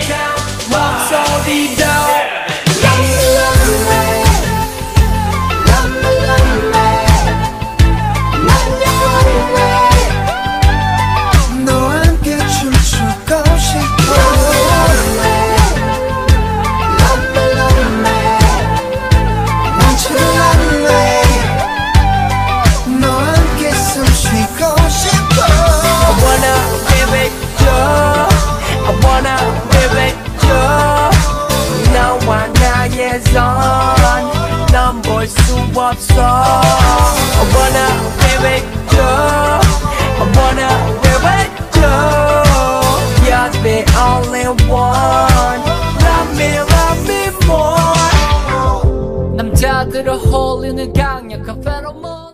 count, count, walk so down. liaison Nam boy suwap song. I wanna be with you. I wanna be with you. You're the only one. Love me, love me more. 남자들을 홀리는 강력한 pheromone.